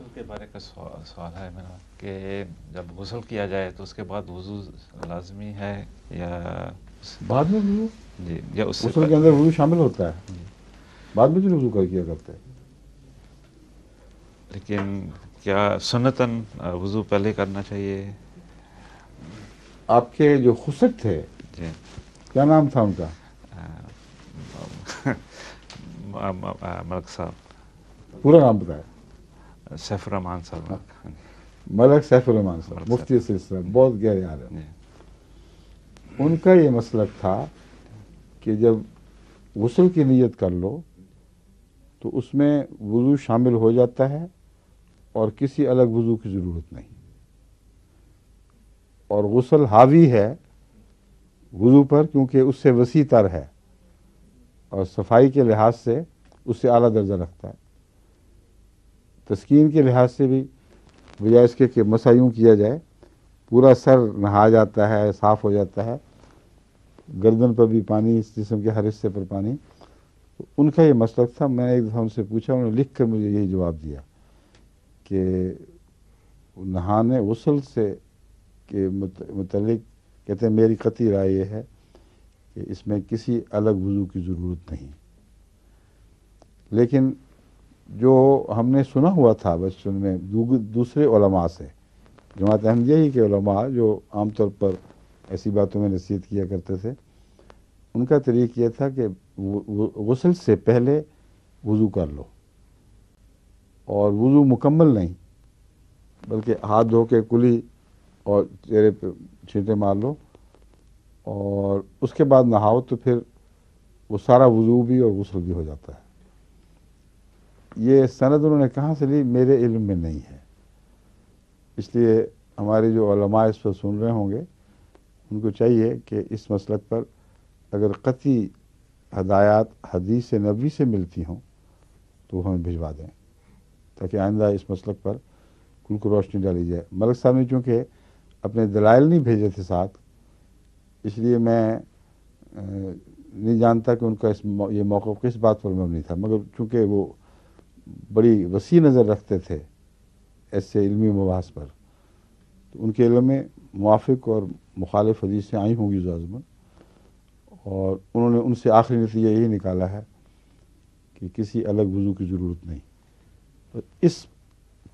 गसल के बारे का सवाल है मेरा कि जब गसल किया जाए तो उसके बाद वज़ू लाजमी है या बाद में वज़ू जी या उससे गसल के अंदर वज़ू शामिल होता है? बाद में जो वज़ू कर किया करते हैं? लेकिन क्या सुन्नतन वज़ू पहले करना चाहिए? आपके जो खुसक थे जी। क्या नाम था उनका? मलक साहब। पूरा नाम बताया सैफुररहमान साहब हाँ। मलक सैफुररहमान साहब मुफ्ती सिलसिला बहुत गहरे आ रहे जी उनका ये मसलक था कि जब गसल की नीयत कर लो तो उसमें वज़ू शामिल हो जाता है और किसी अलग वज़ू की ज़रूरत नहीं और गसल हावी है वज़ू पर क्योंकि उससे वसी तर है और सफ़ाई के लिहाज से उससे आला दर्जा रखता है तस्कीन के लिहाज से भी, बजाय इसके कि मसा यूँ किया जाए, पूरा सर नहा जाता है, साफ़ हो जाता है, गर्दन पर भी पानी, इस जिसम के हर हिस्से पर पानी तो उनका ये मसलक था। मैं एक दफ़ा उनसे पूछा, उन्होंने लिख कर मुझे यही जवाब दिया कि नहाने, गसल से के मतलब कहते हैं, मेरी कती राय ये है कि इसमें किसी अलग वज़ू की ज़रूरत नहीं। लेकिन जो हमने सुना हुआ था बचपन में दू, दूसरे उलमा से। जमात अहमदिया के उलमा जो आमतौर पर ऐसी बातों में नसीहत किया करते थे उनका तरीक यह था कि गसल से पहले वज़ू कर लो। और वज़ू मुकम्मल नहीं बल्कि हाथ धो के कुली और चेहरे पे छींटे मार लो और उसके बाद नहाओ तो फिर वो सारा वज़ू भी और गसल भी हो जाता है। ये सनद उन्होंने कहाँ से ली? मेरे इल्म में नहीं है। इसलिए हमारे जो इस पर सुन रहे होंगे, उनको चाहिए कि इस मसलक पर अगर कती हदायत हदीस नबी से मिलती हों तो हमें भिजवा दें, ताकि आइंदा इस मसलक पर कुल को रोशनी डाली जाए। मलक साहब ने चूँकि अपने दलाइल नहीं भेजे थे साथ, इसलिए मैं नहीं जानता कि उनका इस ये मौक़ किस बात पर मबनी था, मगर चूँकि वो बड़ी वसी नज़र रखते थे ऐसे इलमी मबास पर। तो उनके इल्म में मुआफ़ और मुखालिफ हदीसें आई होंगी ज़ाजमन और उन्होंने उनसे आखिरी नतीजा यही निकाला है कि किसी अलग वज़ू की ज़रूरत नहीं। तो इस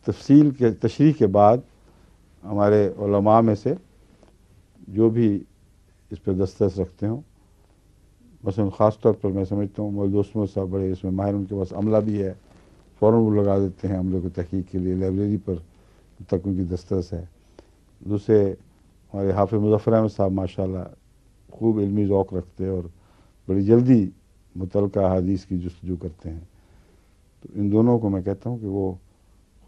तफसील के तशरी के बाद हमारे में से जो भी इस पर दस्तरस रखते हों मसलन ख़ास तौर पर मैं समझता हूँ मोल दोस्तों साहब बड़े इसमें माहिर उनके पास अमला भी है फ़ौर वो लगा देते हैं हम लोग को तहकीक के लिए, लाइब्रेरी पर, तक उनकी दस्तरस है। दूसरे, हमारे हाफ़ मुजफ़र अहमद साहब, माशाल्लाह, खूब इलमी ज़ौक़ रखते हैं और बड़ी जल्दी मुतल हदीस की जस्तजू करते हैं। तो इन दोनों को मैं कहता हूँ कि वो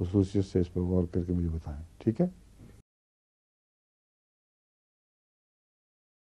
खसूसियत से इस पर गौर करके मुझे बताएँ। ठीक है?